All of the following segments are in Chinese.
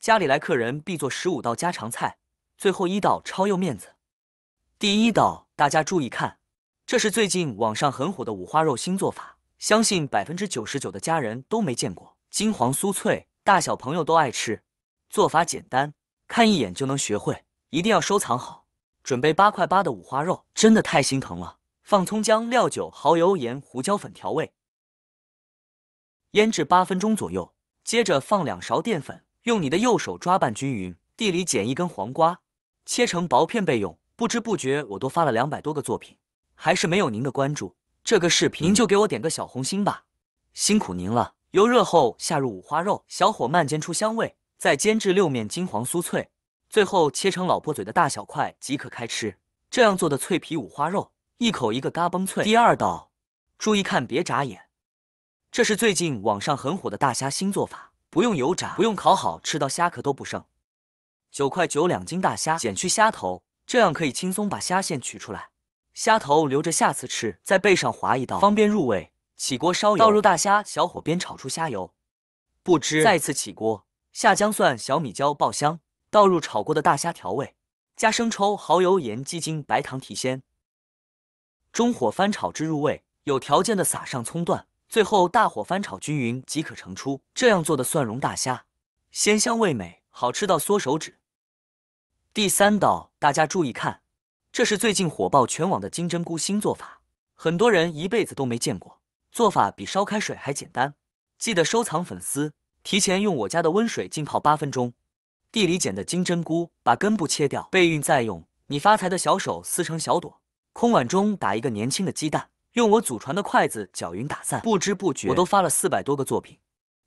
家里来客人必做十五道家常菜，最后一道超有面子。第一道，大家注意看，这是最近网上很火的五花肉新做法，相信百分之九十九的家人都没见过，金黄酥脆，大小朋友都爱吃。做法简单，看一眼就能学会，一定要收藏好。准备八块八的五花肉，真的太心疼了。放葱姜料酒蚝油盐胡椒粉调味，腌制八分钟左右。接着放两勺淀粉，用你的右手抓拌均匀。地里捡一根黄瓜，切成薄片备用。不知不觉我都发了两百多个作品，还是没有您的关注。这个视频您就给我点个小红心吧，辛苦您了。油热后下入五花肉，小火慢煎出香味，再煎至六面金黄酥脆，最后切成老婆嘴的大小块即可开吃。这样做的脆皮五花肉，一口一个嘎嘣脆。第二道，注意看别眨眼，这是最近网上很火的大虾新做法，不用油炸，不用烤好，吃到虾壳都不剩。九块九两斤大虾，剪去虾头。这样可以轻松把虾线取出来，虾头留着下次吃。在背上划一刀，方便入味。起锅烧油，倒入大虾，小火煸炒出虾油，不知再次起锅，下姜蒜、小米椒爆香，倒入炒过的大虾调味，加生抽、蚝油、盐、鸡精、白糖提鲜，中火翻炒至入味，有条件的撒上葱段，最后大火翻炒均匀即可盛出。这样做的蒜蓉大虾，鲜香味美，好吃到缩手指。第三道，大家注意看，这是最近火爆全网的金针菇新做法，很多人一辈子都没见过。做法比烧开水还简单，记得收藏粉丝。提前用我家的温水浸泡八分钟。地里捡的金针菇，把根部切掉，备孕再用。你发财的小手撕成小朵，空碗中打一个年轻的鸡蛋，用我祖传的筷子搅匀打散。不知不觉我都发了四百多个作品，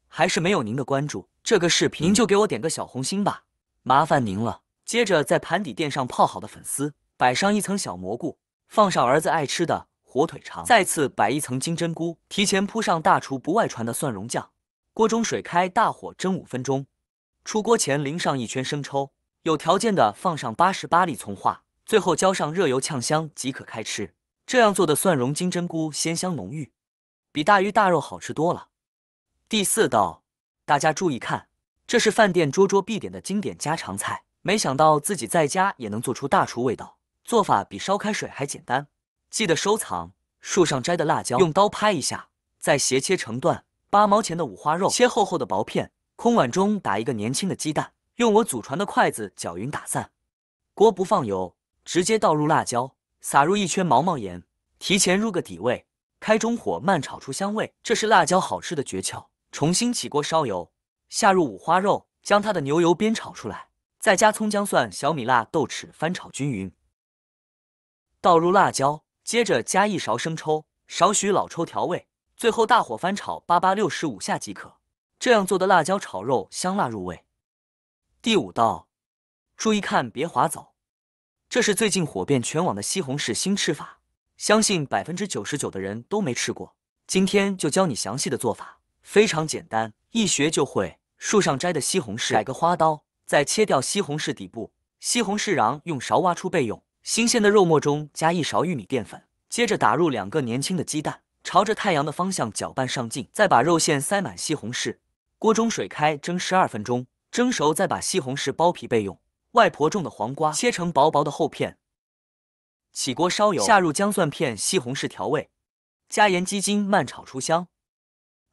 还是没有您的关注。这个视频您就给我点个小红心吧，麻烦您了。接着在盘底垫上泡好的粉丝，摆上一层小蘑菇，放上儿子爱吃的火腿肠，再次摆一层金针菇，提前铺上大厨不外传的蒜蓉酱。锅中水开，大火蒸五分钟。出锅前淋上一圈生抽，有条件的放上八十八粒葱花，最后浇上热油呛香即可开吃。这样做的蒜蓉金针菇鲜香浓郁，比大鱼大肉好吃多了。第四道，大家注意看，这是饭店桌桌必点的经典家常菜。没想到自己在家也能做出大厨味道，做法比烧开水还简单。记得收藏树上摘的辣椒，用刀拍一下，再斜切成段。八毛钱的五花肉，切厚厚的薄片。空碗中打一个年轻的鸡蛋，用我祖传的筷子搅匀打散。锅不放油，直接倒入辣椒，撒入一圈毛毛盐，提前入个底味。开中火慢炒出香味，这是辣椒好吃的诀窍。重新起锅烧油，下入五花肉，将它的牛油煸炒出来。再加葱姜蒜、小米辣、豆豉，翻炒均匀，倒入辣椒，接着加一勺生抽，少许老抽调味，最后大火翻炒八八六十五下即可。这样做的辣椒炒肉香辣入味。第五道，注意看别划走，这是最近火遍全网的西红柿新吃法，相信百分之九十九的人都没吃过。今天就教你详细的做法，非常简单，一学就会。树上摘的西红柿，改个花刀。再切掉西红柿底部，西红柿瓤用勺挖出备用。新鲜的肉末中加一勺玉米淀粉，接着打入两个年轻的鸡蛋，朝着太阳的方向搅拌上劲，再把肉馅塞满西红柿。锅中水开，蒸十二分钟，蒸熟再把西红柿剥皮备用。外婆种的黄瓜切成薄薄的厚片，起锅烧油，下入姜蒜片、西红柿调味，加盐、鸡精慢炒出香，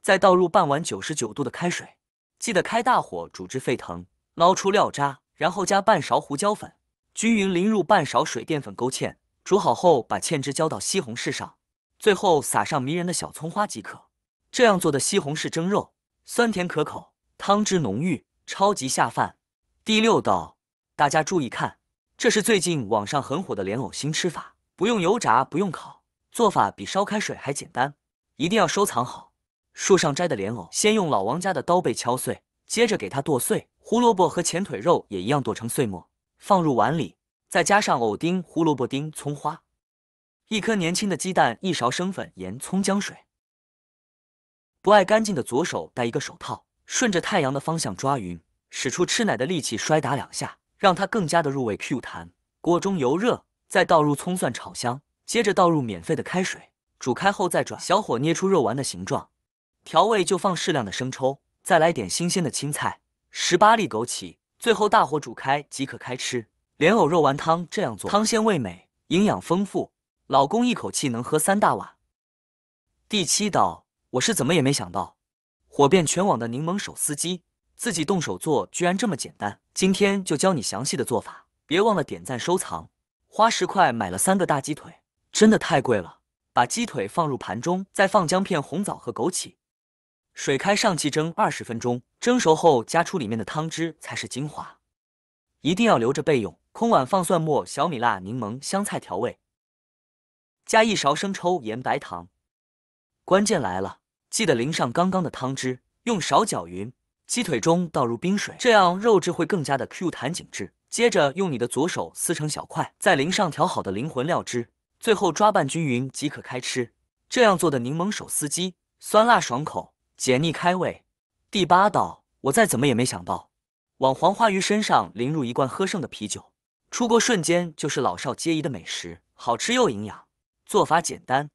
再倒入半碗九十九度的开水，记得开大火煮至沸腾。捞出料渣，然后加半勺胡椒粉，均匀淋入半勺水淀粉勾芡，煮好后把芡汁浇到西红柿上，最后撒上迷人的小葱花即可。这样做的西红柿蒸肉，酸甜可口，汤汁浓郁，超级下饭。第六道，大家注意看，这是最近网上很火的莲藕新吃法，不用油炸，不用烤，做法比烧开水还简单，一定要收藏好。树上摘的莲藕，先用老王家的刀背敲碎，接着给它剁碎。胡萝卜和前腿肉也一样剁成碎末，放入碗里，再加上藕丁、胡萝卜丁、葱花，一颗年轻的鸡蛋，一勺生粉、盐、葱姜水。不爱干净的左手戴一个手套，顺着太阳的方向抓匀，使出吃奶的力气摔打两下，让它更加的入味 Q 弹。锅中油热，再倒入葱蒜炒香，接着倒入免费的开水，煮开后再转小火捏出肉丸的形状。调味就放适量的生抽，再来点新鲜的青菜。十八粒枸杞，最后大火煮开即可开吃。莲藕肉丸汤这样做，汤鲜味美，营养丰富，老公一口气能喝三大碗。第七道，我是怎么也没想到，火遍全网的柠檬手撕鸡，自己动手做居然这么简单。今天就教你详细的做法，别忘了点赞收藏。花十块买了三个大鸡腿，真的太贵了。把鸡腿放入盘中，再放姜片、红枣和枸杞，水开上气蒸二十分钟，蒸熟后加出里面的汤汁才是精华，一定要留着备用。空碗放蒜末、小米辣、柠檬、香菜调味，加一勺生抽、盐、白糖。关键来了，记得淋上刚刚的汤汁，用勺搅匀。鸡腿中倒入冰水，这样肉质会更加的 Q 弹紧致。接着用你的左手撕成小块，再淋上调好的灵魂料汁，最后抓拌均匀即可开吃。这样做的柠檬手撕鸡，酸辣爽口，解腻开胃。第八道，我再怎么也没想到，往黄花鱼身上淋入一罐喝剩的啤酒，出锅瞬间就是老少皆宜的美食，好吃又营养。做法简单，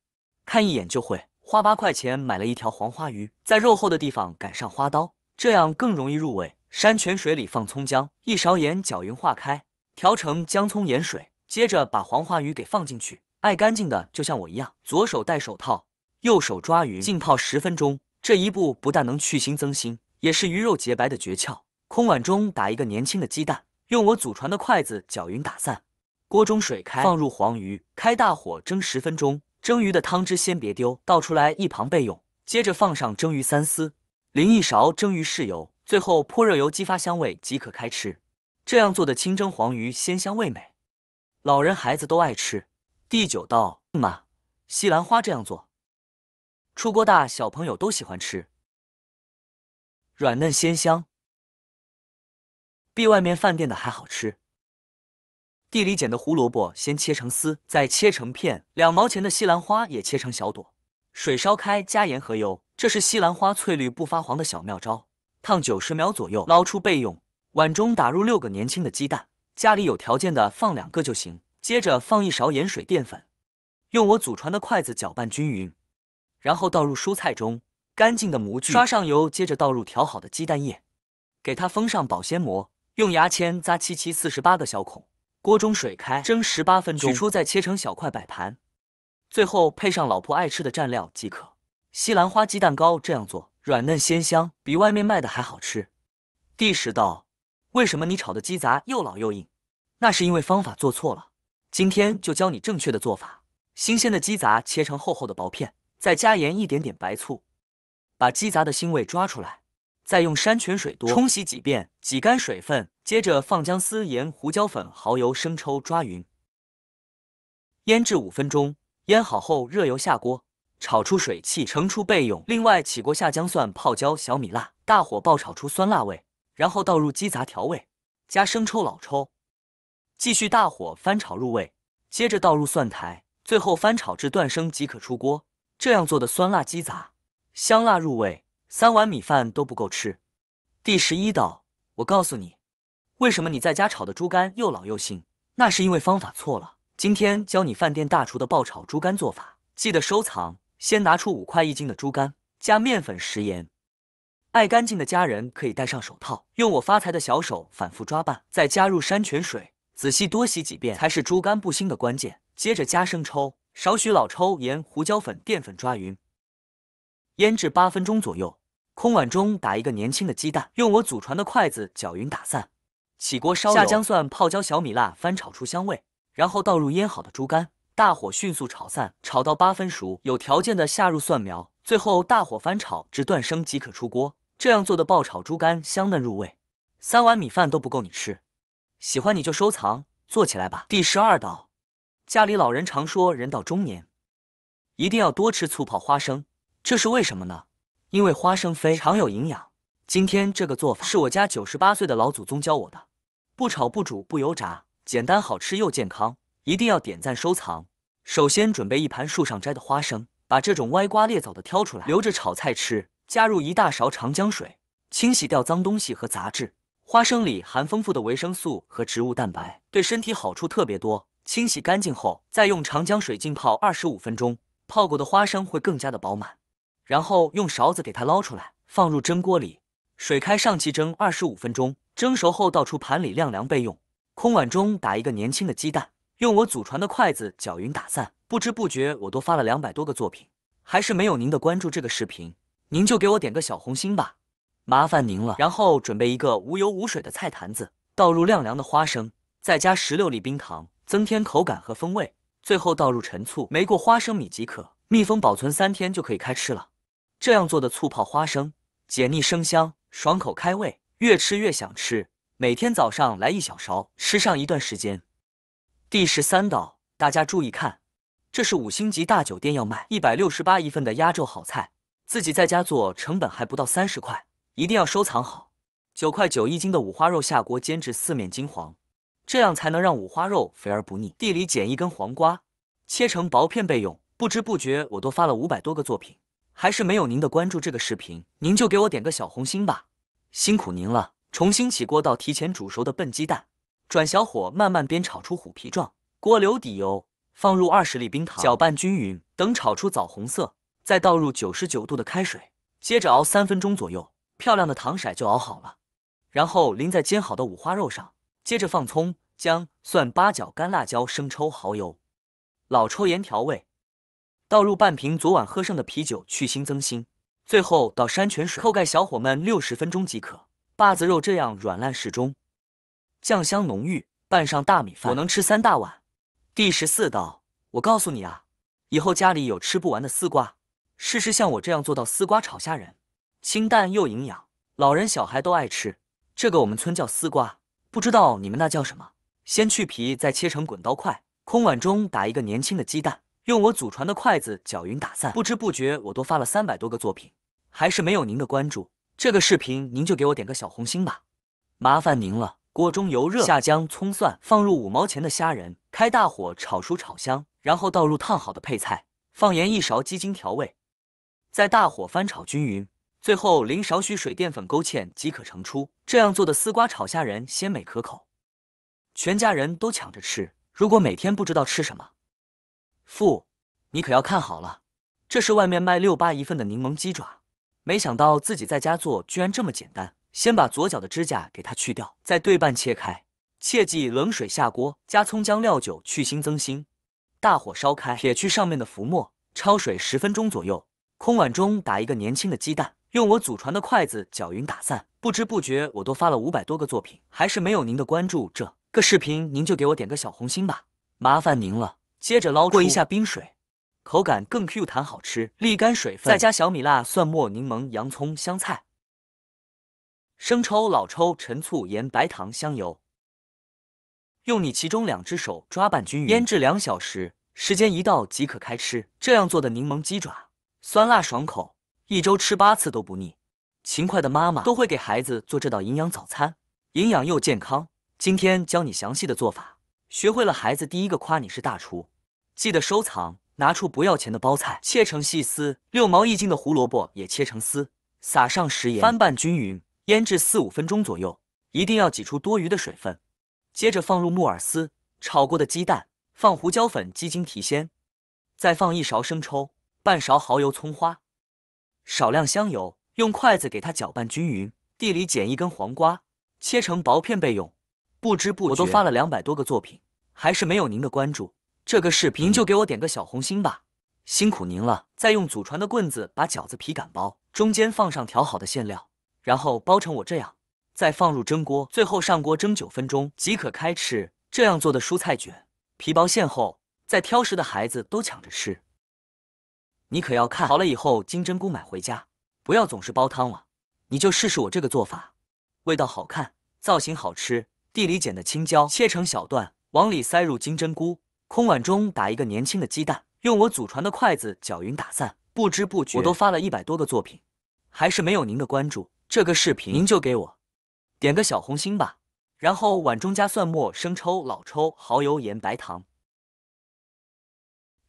看一眼就会。花八块钱买了一条黄花鱼，在肉厚的地方改上花刀，这样更容易入味。山泉水里放葱姜，一勺盐搅匀化开，调成姜葱盐水。接着把黄花鱼给放进去，爱干净的就像我一样，左手戴手套，右手抓鱼，浸泡十分钟。这一步不但能去腥增腥，也是鱼肉洁白的诀窍。空碗中打一个年轻的鸡蛋，用我祖传的筷子搅匀打散。锅中水开，放入黄鱼，开大火蒸十分钟。蒸鱼的汤汁先别丢，倒出来一旁备用。接着放上蒸鱼三丝，淋一勺蒸鱼豉油，最后泼热油激发香味即可开吃。这样做的清蒸黄鱼鲜香味美，老人孩子都爱吃。第九道嘛，西兰花这样做，出锅大小朋友都喜欢吃，软嫩鲜香，比外面饭店的还好吃。地里捡的胡萝卜先切成丝，再切成片。两毛钱的西兰花也切成小朵。水烧开，加盐和油，这是西兰花翠绿不发黄的小妙招。烫九十秒左右，捞出备用。碗中打入六个年轻的鸡蛋，家里有条件的放两个就行。接着放一勺盐水淀粉，用我祖传的筷子搅拌均匀，然后倒入蔬菜中，干净的模具刷上油，接着倒入调好的鸡蛋液，给它封上保鲜膜，用牙签扎七七四十八个小孔。锅中水开，蒸十八分钟，取出再切成小块摆盘，最后配上老婆爱吃的蘸料即可。西兰花鸡蛋糕这样做，软嫩鲜香，比外面卖的还好吃。第十道，为什么你炒的鸡杂又老又硬？那是因为方法做错了。今天就教你正确的做法。新鲜的鸡杂切成厚厚的薄片，再加盐一点点白醋，把鸡杂的腥味抓出来。再用山泉水多冲洗几遍，挤干水分，接着放姜丝、盐、胡椒粉、蚝油、生抽抓匀，腌制五分钟。腌好后，热油下锅，炒出水汽，盛出备用。另外，起锅下姜蒜、泡椒、小米辣，大火爆炒出酸辣味，然后倒入鸡杂调味，加生抽、老抽，继续大火翻炒入味。接着倒入蒜苔，最后翻炒至断生即可出锅。这样做的酸辣鸡杂，香辣入味。三碗米饭都不够吃。第十一道，我告诉你，为什么你在家炒的猪肝又老又腥？那是因为方法错了。今天教你饭店大厨的爆炒猪肝做法，记得收藏。先拿出五块一斤的猪肝，加面粉、食盐。爱干净的家人可以戴上手套，用我发财的小手反复抓拌，再加入山泉水，仔细多洗几遍，才是猪肝不腥的关键。接着加生抽，少许老抽、盐、胡椒粉、淀粉抓匀，腌制八分钟左右。空碗中打一个年轻的鸡蛋，用我祖传的筷子搅匀打散。起锅烧下姜蒜、泡椒、小米辣，翻炒出香味，然后倒入腌好的猪肝，大火迅速炒散，炒到八分熟。有条件的下入蒜苗，最后大火翻炒至断生即可出锅。这样做的爆炒猪肝香嫩入味，三碗米饭都不够你吃。喜欢你就收藏，做起来吧。第十二道，家里老人常说，人到中年一定要多吃醋泡花生，这是为什么呢？因为花生非常有营养。今天这个做法是我家九十八岁的老祖宗教我的，不炒不煮不油炸，简单好吃又健康，一定要点赞收藏。首先准备一盘树上摘的花生，把这种歪瓜裂枣的挑出来，留着炒菜吃。加入一大勺长江水，清洗掉脏东西和杂质。花生里含丰富的维生素和植物蛋白，对身体好处特别多。清洗干净后，再用长江水浸泡二十五分钟，泡过的花生会更加的饱满。然后用勺子给它捞出来，放入蒸锅里，水开上气蒸二十五分钟，蒸熟后倒出盘里晾凉备用。空碗中打一个年轻的鸡蛋，用我祖传的筷子搅匀打散。不知不觉我都发了两百多个作品，还是没有您的关注。这个视频您就给我点个小红心吧，麻烦您了。然后准备一个无油无水的菜坛子，倒入晾凉的花生，再加十六粒冰糖，增添口感和风味。最后倒入陈醋，没过花生米即可。密封保存三天就可以开吃了。这样做的醋泡花生，解腻生香，爽口开胃，越吃越想吃。每天早上来一小勺，吃上一段时间。第十三道，大家注意看，这是五星级大酒店要卖一百六十八一份的压轴好菜，自己在家做成本还不到三十块，一定要收藏好。九块九一斤的五花肉下锅煎至四面金黄，这样才能让五花肉肥而不腻。地里捡一根黄瓜，切成薄片备用。不知不觉我都发了五百多个作品，还是没有您的关注。这个视频您就给我点个小红心吧，辛苦您了。重新起锅，倒提前煮熟的笨鸡蛋，转小火慢慢煸炒出虎皮状。锅留底油，放入二十粒冰糖，搅拌均匀。等炒出枣红色，再倒入九十九度的开水，接着熬三分钟左右，漂亮的糖色就熬好了。然后淋在煎好的五花肉上，接着放葱、姜、蒜、八角、干辣椒、生抽、蚝油、老抽、盐调味。倒入半瓶昨晚喝剩的啤酒去腥增腥，最后倒山泉水，扣盖小火焖六十分钟即可。把子肉这样软烂适中，酱香浓郁，拌上大米饭，我能吃三大碗。第十四道，我告诉你啊，以后家里有吃不完的丝瓜，试试像我这样做到丝瓜炒虾仁，清淡又营养，老人小孩都爱吃。这个我们村叫丝瓜，不知道你们那叫什么？先去皮，再切成滚刀块。空碗中打一个年轻的鸡蛋。用我祖传的筷子搅匀打散，不知不觉我都发了三百多个作品，还是没有您的关注。这个视频您就给我点个小红心吧，麻烦您了。锅中油热，下姜、葱、蒜，放入五毛钱的虾仁，开大火炒熟炒香，然后倒入烫好的配菜，放盐一勺，鸡精调味，再大火翻炒均匀，最后淋少许水淀粉勾芡即可盛出。这样做的丝瓜炒虾仁鲜美可口，全家人都抢着吃。如果每天不知道吃什么。父，你可要看好了，这是外面卖六八一份的柠檬鸡爪，没想到自己在家做居然这么简单。先把左脚的指甲给它去掉，再对半切开，切记冷水下锅，加葱姜料酒去腥增腥，大火烧开，撇去上面的浮沫，焯水十分钟左右。空碗中打一个年轻的鸡蛋，用我祖传的筷子搅匀打散。不知不觉我都发了五百多个作品，还是没有您的关注。这个视频您就给我点个小红心吧，麻烦您了。接着捞过一下冰水，口感更 Q 弹好吃，沥干水分，再加小米辣、蒜末、柠檬、洋葱、香菜、生抽、老抽、陈醋、盐、白糖、香油，用你其中两只手抓拌均匀，腌制两小时，时间一到即可开吃。这样做的柠檬鸡爪，酸辣爽口，一周吃八次都不腻。勤快的妈妈都会给孩子做这道营养早餐，营养又健康。今天教你详细的做法，学会了孩子第一个夸你是大厨。记得收藏。拿出不要钱的包菜，切成细丝；六毛一斤的胡萝卜也切成丝，撒上食盐，翻拌均匀，腌制四五分钟左右。一定要挤出多余的水分。接着放入木耳丝，炒过的鸡蛋，放胡椒粉、鸡精提鲜，再放一勺生抽，半勺蚝油、葱花，少量香油，用筷子给它搅拌均匀。地里捡一根黄瓜，切成薄片备用。不知不觉我都发了两百多个作品，还是没有您的关注。这个视频就给我点个小红心吧，辛苦您了。再用祖传的棍子把饺子皮擀薄，中间放上调好的馅料，然后包成我这样，再放入蒸锅，最后上锅蒸九分钟即可开吃。这样做的蔬菜卷，皮薄馅厚，在挑食的孩子都抢着吃。你可要看好了以后金针菇买回家，不要总是煲汤了，你就试试我这个做法，味道好看，造型好吃。地里捡的青椒切成小段，往里塞入金针菇。空碗中打一个年轻的鸡蛋，用我祖传的筷子搅匀打散。不知不觉我都发了一百多个作品，还是没有您的关注。这个视频您就给我点个小红心吧。然后碗中加蒜末、生抽、老抽、蚝油、盐、白糖，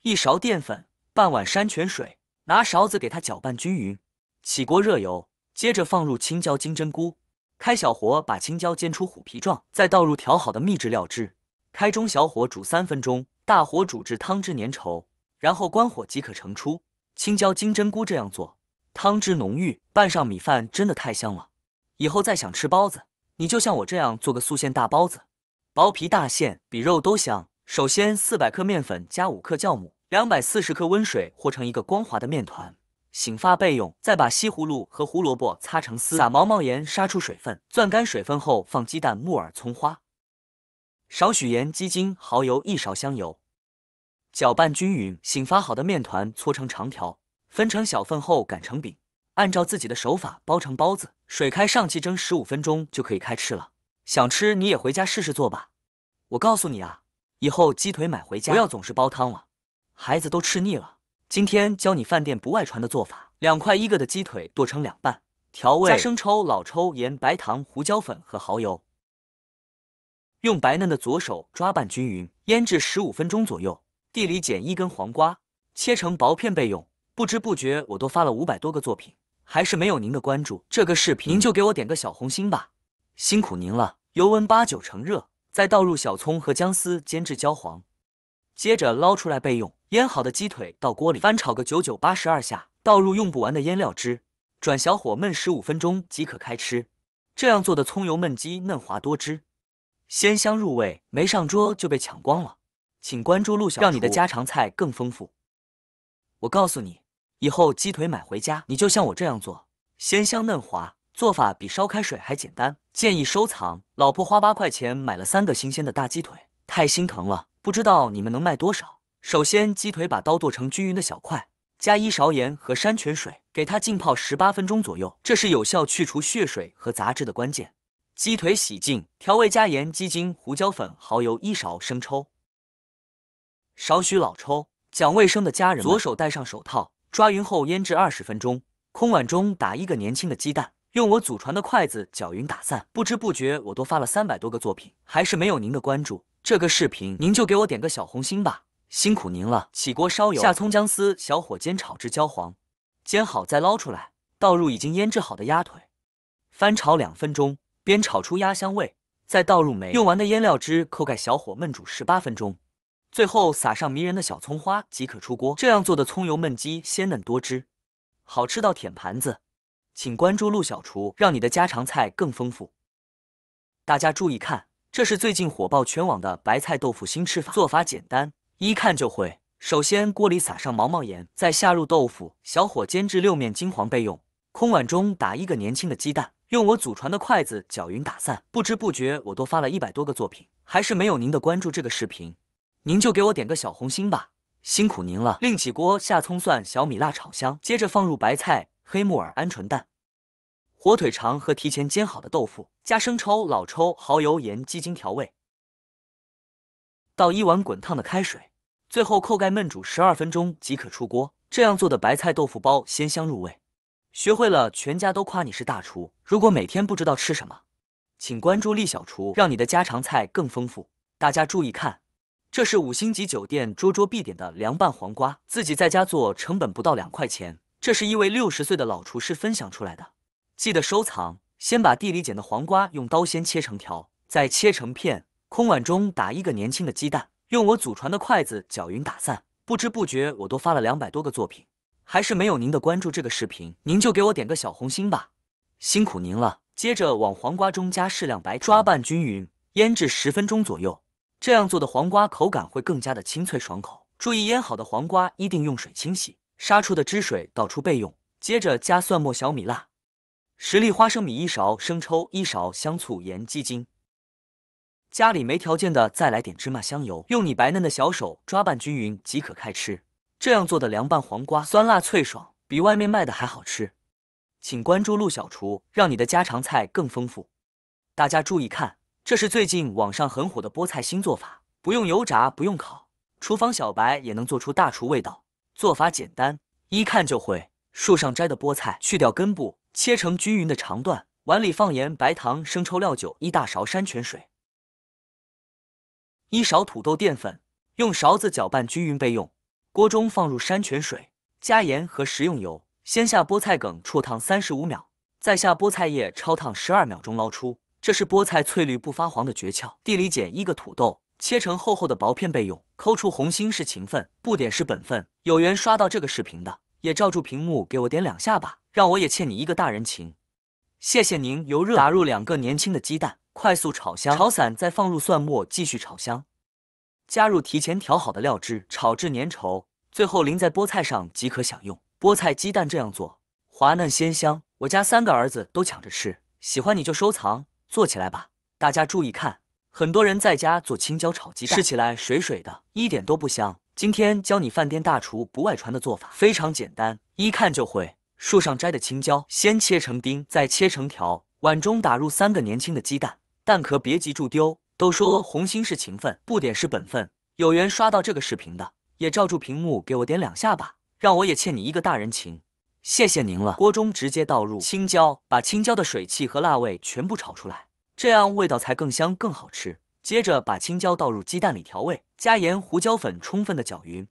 一勺淀粉，半碗山泉水，拿勺子给它搅拌均匀。起锅热油，接着放入青椒、金针菇，开小火把青椒煎出虎皮状，再倒入调好的秘制料汁。开中小火煮三分钟，大火煮至汤汁粘稠，然后关火即可盛出。青椒金针菇这样做，汤汁浓郁，拌上米饭真的太香了。以后再想吃包子，你就像我这样做个素馅大包子，薄皮大馅，比肉都香。首先，四百克面粉加五克酵母，两百四十克温水和成一个光滑的面团，醒发备用。再把西葫芦和胡萝卜擦成丝，撒毛毛盐杀出水分，攥干水分后放鸡蛋、木耳、葱花，少许盐、鸡精、蚝油一勺香油，搅拌均匀。醒发好的面团搓成长条，分成小份后擀成饼。按照自己的手法包成包子，水开上气蒸十五分钟就可以开吃了。想吃你也回家试试做吧。我告诉你啊，以后鸡腿买回家不要总是煲汤了，孩子都吃腻了。今天教你饭店不外传的做法：两块一个的鸡腿剁成两半，调味加生抽、老抽、盐、白糖、胡椒粉和蚝油，用白嫩的左手抓拌均匀，腌制十五分钟左右。地里捡一根黄瓜，切成薄片备用。不知不觉我都发了五百多个作品。还是没有您的关注，这个视频您就给我点个小红心吧，辛苦您了。油温八九成热，再倒入小葱和姜丝煎至焦黄，接着捞出来备用。腌好的鸡腿到锅里翻炒个九九八十二下，倒入用不完的腌料汁，转小火焖十五分钟即可开吃。这样做的葱油焖鸡嫩滑多汁，鲜香入味，没上桌就被抢光了。请关注陆小厨，让你的家常菜更丰富。我告诉你。以后鸡腿买回家，你就像我这样做，鲜香嫩滑，做法比烧开水还简单，建议收藏。老婆花八块钱买了三个新鲜的大鸡腿，太心疼了，不知道你们能卖多少。首先，鸡腿把刀剁成均匀的小块，加一勺盐和山泉水，给它浸泡十八分钟左右，这是有效去除血水和杂质的关键。鸡腿洗净，调味加盐、鸡精、胡椒粉、蚝油一勺，生抽，少许老抽。讲卫生的家人，左手戴上手套。抓匀后腌制二十分钟，空碗中打一个年轻的鸡蛋，用我祖传的筷子搅匀打散。不知不觉我都发了三百多个作品，还是没有您的关注。这个视频您就给我点个小红心吧，辛苦您了。起锅烧油，下葱姜丝，小火煎炒至焦黄，煎好再捞出来，倒入已经腌制好的鸭腿，翻炒两分钟，煸炒出鸭香味，再倒入没用完的腌料汁，扣盖小火焖煮十八分钟。最后撒上迷人的小葱花即可出锅。这样做的葱油焖鸡鲜嫩多汁，好吃到舔盘子。请关注陆小厨，让你的家常菜更丰富。大家注意看，这是最近火爆全网的白菜豆腐新吃法，做法简单，一看就会。首先锅里撒上毛毛盐，再下入豆腐，小火煎至六面金黄备用。空碗中打一个年轻的鸡蛋，用我祖传的筷子搅匀打散。不知不觉我都发了一百多个作品，还是没有您的关注。这个视频。您就给我点个小红心吧，辛苦您了。另起锅下葱蒜小米辣炒香，接着放入白菜、黑木耳、鹌鹑蛋、火腿肠和提前煎好的豆腐，加生抽、老抽、蚝油、盐、鸡精调味，倒一碗滚烫的开水，最后扣盖焖煮十二分钟即可出锅。这样做的白菜豆腐包鲜香入味，学会了全家都夸你是大厨。如果每天不知道吃什么，请关注厉小厨，让你的家常菜更丰富。大家注意看。这是五星级酒店桌桌必点的凉拌黄瓜，自己在家做成本不到两块钱。这是一位六十岁的老厨师分享出来的，记得收藏。先把地里捡的黄瓜用刀先切成条，再切成片。空碗中打一个年轻的鸡蛋，用我祖传的筷子搅匀打散。不知不觉我都发了两百多个作品，还是没有您的关注。这个视频您就给我点个小红心吧，辛苦您了。接着往黄瓜中加适量白，抓拌均匀，腌制十分钟左右。这样做的黄瓜口感会更加的清脆爽口。注意腌好的黄瓜一定用水清洗，杀出的汁水倒出备用。接着加蒜末、小米辣、十粒花生米一勺、生抽一勺、香醋、盐、鸡精。家里没条件的再来点芝麻香油，用你白嫩的小手抓拌均匀即可开吃。这样做的凉拌黄瓜酸辣脆爽，比外面卖的还好吃。请关注陆小厨，让你的家常菜更丰富。大家注意看。这是最近网上很火的菠菜新做法，不用油炸，不用烤，厨房小白也能做出大厨味道。做法简单，一看就会。树上摘的菠菜去掉根部，切成均匀的长段。碗里放盐、白糖、生抽、料酒一大勺，山泉水一勺，土豆淀粉，用勺子搅拌均匀备用。锅中放入山泉水，加盐和食用油，先下菠菜梗焯烫三十五秒，再下菠菜叶焯烫十二秒钟，捞出。这是菠菜翠绿不发黄的诀窍。地里捡一个土豆，切成厚厚的薄片备用。抠出红心是情分，不点是本分。有缘刷到这个视频的，也照住屏幕给我点两下吧，让我也欠你一个大人情。谢谢您。油热，打入两个年轻的鸡蛋，快速炒香，炒散再放入蒜末，继续炒香。加入提前调好的料汁，炒至粘稠，最后淋在菠菜上即可享用。菠菜鸡蛋这样做，滑嫩鲜香，我家三个儿子都抢着吃。喜欢你就收藏，做起来吧。大家注意看，很多人在家做青椒炒鸡蛋，吃起来水水的，一点都不香。今天教你饭店大厨不外传的做法，非常简单，一看就会。树上摘的青椒，先切成丁，再切成条。碗中打入三个年轻的鸡蛋，蛋壳别急住丢。都说红心是情分，不点是本分。有缘刷到这个视频的，也照住屏幕给我点两下吧，让我也欠你一个大人情。谢谢您了。锅中直接倒入青椒，把青椒的水汽和辣味全部炒出来，这样味道才更香更好吃。接着把青椒倒入鸡蛋里调味，加盐、胡椒粉，充分的搅匀。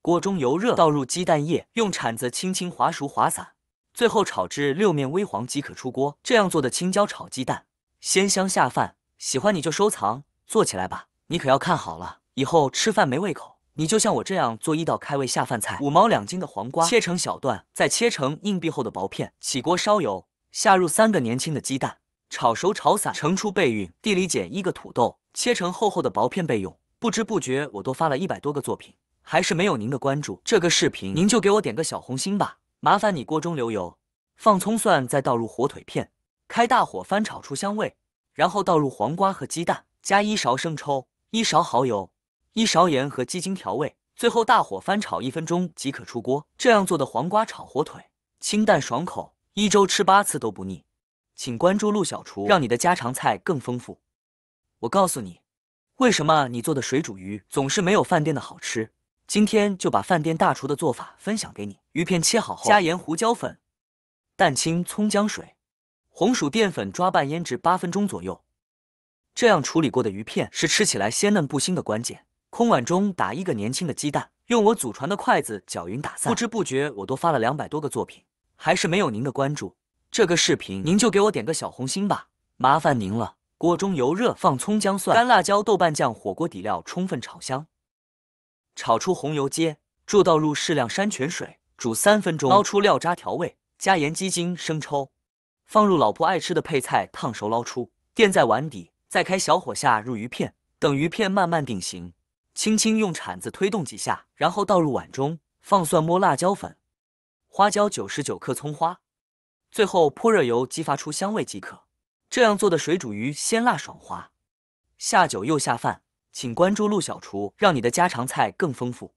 锅中油热，倒入鸡蛋液，用铲子轻轻划熟划散，最后炒至六面微黄即可出锅。这样做的青椒炒鸡蛋，鲜香下饭。喜欢你就收藏，做起来吧。你可要看好了，以后吃饭没胃口，你就像我这样做一道开胃下饭菜。五毛两斤的黄瓜切成小段，再切成硬币厚的薄片。起锅烧油，下入三个年轻的鸡蛋。炒熟炒散，盛出备用。地里捡一个土豆，切成厚厚的薄片备用。不知不觉我都发了一百多个作品，还是没有您的关注。这个视频您就给我点个小红心吧。麻烦你锅中留油，放葱蒜，再倒入火腿片，开大火翻炒出香味，然后倒入黄瓜和鸡蛋，加一勺生抽、一勺蚝油、一勺盐和鸡精调味，最后大火翻炒一分钟即可出锅。这样做的黄瓜炒火腿，清淡爽口，一周吃八次都不腻。请关注陆小厨，让你的家常菜更丰富。我告诉你，为什么你做的水煮鱼总是没有饭店的好吃？今天就把饭店大厨的做法分享给你。鱼片切好后，加盐、胡椒粉、蛋清、葱姜水、红薯淀粉抓拌腌制八分钟左右。这样处理过的鱼片是吃起来鲜嫩不腥的关键。空碗中打一个年轻的鸡蛋，用我祖传的筷子搅匀打散。不知不觉我都发了两百多个作品，还是没有您的关注。这个视频您就给我点个小红心吧，麻烦您了。锅中油热，放葱姜蒜、干辣椒、豆瓣酱，火锅底料充分炒香，炒出红油接，注倒入适量山泉水，煮三分钟，捞出料渣调味，加盐、鸡精、生抽，放入老婆爱吃的配菜，烫熟捞出，垫在碗底，再开小火下入鱼片，等鱼片慢慢定型，轻轻用铲子推动几下，然后倒入碗中，放蒜末、辣椒粉、花椒九十九克，葱花。最后泼热油，激发出香味即可。这样做的水煮鱼鲜辣爽滑，下酒又下饭。请关注陆小厨，让你的家常菜更丰富。